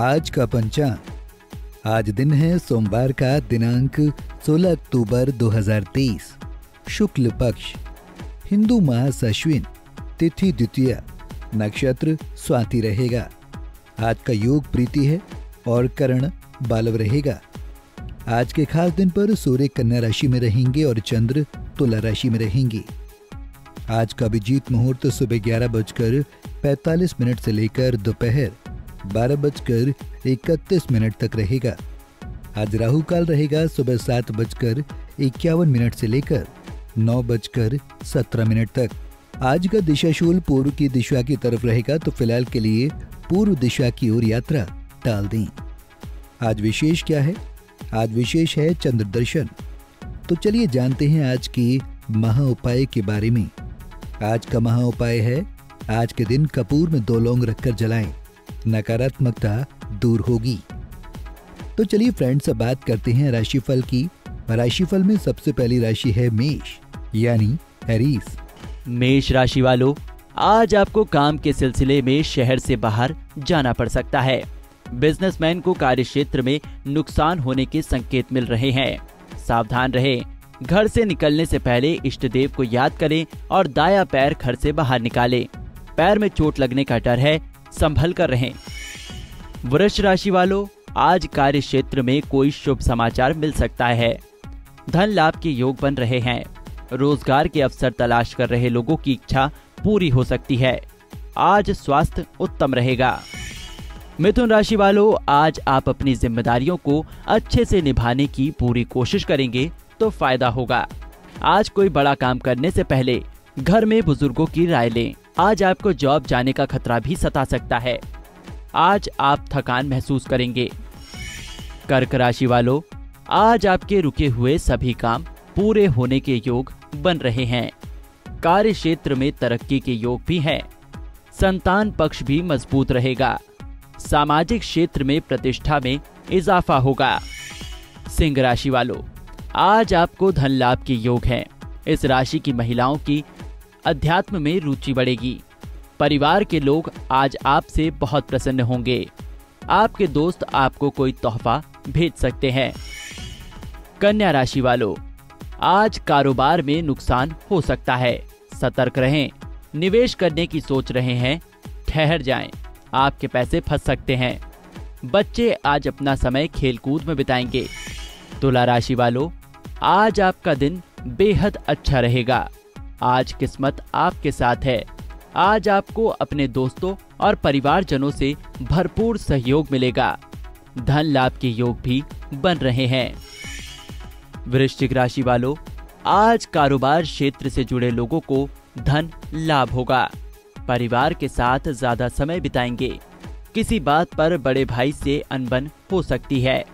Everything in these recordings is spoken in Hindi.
आज का पंचांग आज दिन है सोमवार का दिनांक 16 अक्टूबर 2023 शुक्ल पक्ष, हिंदू मास अश्विन तिथि द्वितीय, नक्षत्र, स्वाति रहेगा। आज का योग प्रीति है और करण बालव रहेगा। आज के खास दिन पर सूर्य कन्या राशि में रहेंगे और चंद्र तुला राशि में रहेंगे। आज का अभिजीत मुहूर्त सुबह ग्यारह बजकर पैतालीस मिनट से लेकर दोपहर बारह बजकर इकतीस मिनट तक रहेगा। आज राहु काल रहेगा सुबह सात बजकर इक्यावन मिनट से लेकर नौ बजकर सत्रह मिनट तक। आज का दिशाशूल पूर्व की दिशा की तरफ़ रहेगा तो फ़िलहाल के लिए पूर्व दिशा की ओर यात्रा टाल दें। आज विशेष क्या है? आज विशेष है चंद्र दर्शन। तो चलिए जानते हैं आज की महा उपाय के बारे में। आज का महा उपाय है, आज के दिन कपूर में दो लौंग रखकर जलाएँ। नकारात्मकता दूर होगी। तो चलिए फ्रेंड्स अब बात करते हैं राशिफल की। राशिफल में सबसे पहली राशि है मेष, यानी एरीज मेष राशि वालों, आज आपको काम के सिलसिले में शहर से बाहर जाना पड़ सकता है। बिजनेसमैन को कार्य क्षेत्र में नुकसान होने के संकेत मिल रहे हैं। सावधान रहे। घर से निकलने से पहले इष्ट देव को याद करें और दाया पैर घर से बाहर निकालें। पैर में चोट लगने का डर है संभल कर रहें। वृक्ष राशि वालों, आज कार्य क्षेत्र में कोई शुभ समाचार मिल सकता है। धन लाभ के योग बन रहे हैं। रोज़गार के अवसर तलाश कर रहे लोगों की इच्छा पूरी हो सकती है। आज स्वास्थ्य उत्तम रहेगा। मिथुन राशि वालों, आज आप अपनी जिम्मेदारियों को अच्छे से निभाने की पूरी कोशिश करेंगे तो फ़ायदा होगा। आज कोई बड़ा काम करने से पहले घर में बुज़ुर्गों की राय लें। आज आपको जॉब जाने का खतरा भी सता सकता है। आज आप थकान महसूस करेंगे। कर्क राशि वालों, आज आपके रुके हुए सभी काम पूरे होने के योग बन रहे हैं। कार्य क्षेत्र में तरक्की के योग भी हैं। संतान पक्ष भी मज़बूत रहेगा। सामाजिक क्षेत्र में प्रतिष्ठा में इजाफा होगा। सिंह राशि वालों, आज आपको धन लाभ के योग हैं। इस राशि की महिलाओं की अध्यात्म में रुचि बढ़ेगी। परिवार के लोग आज आपसे बहुत प्रसन्न होंगे। आपके दोस्त आपको कोई तोहफा भेज सकते हैं। कन्या राशि वालों आज कारोबार में नुकसान हो सकता है। सतर्क रहें। निवेश करने की सोच रहे हैं। ठहर जाएँ, आपके पैसे फंस सकते हैं। बच्चे आज अपना समय खेलकूद में बिताएँगे। तुला राशि वालों आज आपका दिन बेहद अच्छा रहेगा। आज किस्मत आपके साथ है। आज आपको अपने दोस्तों और परिवारजनों से भरपूर सहयोग मिलेगा। धन लाभ के योग भी बन रहे हैं। वृश्चिक राशि वालों, आज कारोबार क्षेत्र से जुड़े लोगों को धन लाभ होगा। परिवार के साथ ज़्यादा समय बिताएँगे। किसी बात पर बड़े भाई से अनबन हो सकती है।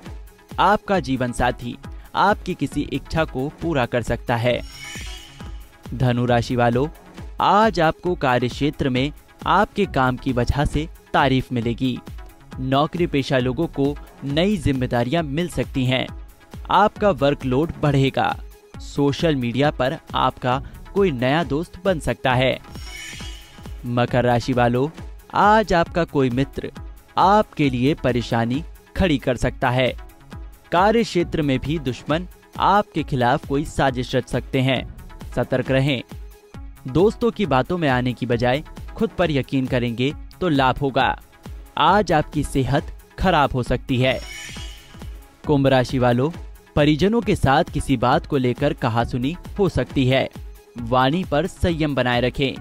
आपका जीवन साथी आपकी किसी इच्छा को पूरा कर सकता है। धनु राशि वालों, आज आपको कार्य क्षेत्र में आपके काम की वजह से तारीफ़ मिलेगी। नौकरी पेशा लोगों को नई जिम्मेदारियाँ मिल सकती हैं। आपका वर्कलोड बढ़ेगा। सोशल मीडिया पर आपका कोई नया दोस्त बन सकता है। मकर राशि वालों, आज आपका कोई मित्र आपके लिए परेशानी खड़ी कर सकता है। कार्य क्षेत्र में भी दुश्मन आपके खिलाफ कोई साजिश रच सकते हैं। सतर्क रहें। दोस्तों की बातों में आने की बजाय खुद पर यकीन करेंगे तो लाभ होगा। आज आपकी सेहत खराब हो सकती है। कुंभ राशि वालों, परिजनों के साथ किसी बात को लेकर कहा सुनी हो सकती है। वाणी पर संयम बनाए रखें।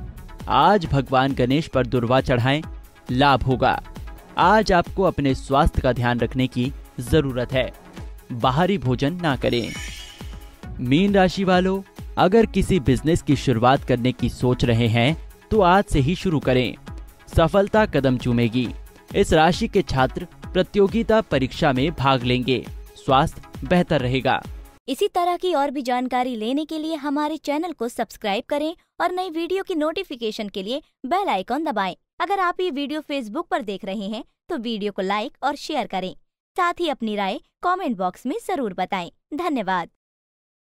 आज भगवान गणेश पर दुर्वा चढ़ाएँ, लाभ होगा। आज आपको अपने स्वास्थ्य का ध्यान रखने की ज़रूरत है। बाहरी भोजन ना करें। मीन राशि वालों अगर किसी बिज़नेस की शुरुआत करने की सोच रहे हैं तो आज से ही शुरू करें। सफलता कदम चूमेगी। इस राशि के छात्र प्रतियोगिता परीक्षा में भाग लेंगे। स्वास्थ्य बेहतर रहेगा। इसी तरह की और भी जानकारी लेने के लिए हमारे चैनल को सब्सक्राइब करें और नई वीडियो की नोटिफिकेशन के लिए बेल आइकॉन दबाएँ। अगर आप ये वीडियो फेसबुक पर देख रहे हैं तो वीडियो को लाइक और शेयर करें। साथ ही अपनी राय कमेंट बॉक्स में ज़रूर बताएँ। धन्यवाद।